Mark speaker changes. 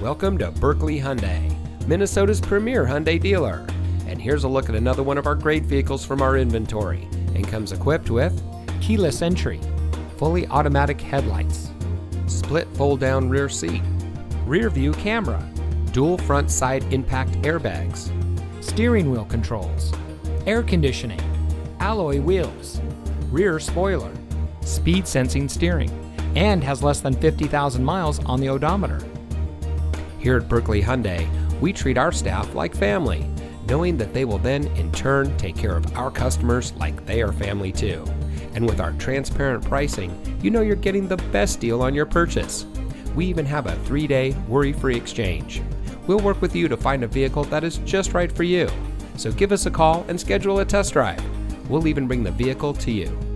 Speaker 1: Welcome to Buerkle Hyundai, Minnesota's premier Hyundai dealer. And here's a look at another one of our great vehicles from our inventory and comes equipped with
Speaker 2: keyless entry,
Speaker 1: fully automatic headlights, split fold down rear seat, rear view camera, dual front side impact airbags,
Speaker 2: steering wheel controls, air conditioning, alloy wheels, rear spoiler, speed sensing steering, and has less than 50,000 miles on the odometer.
Speaker 1: Here at Buerkle Hyundai, we treat our staff like family, knowing that they will then, in turn, take care of our customers like they are family too. And with our transparent pricing, you know you're getting the best deal on your purchase. We even have a three day worry free exchange. We'll work with you to find a vehicle that is just right for you. So give us a call and schedule a test drive. We'll even bring the vehicle to you.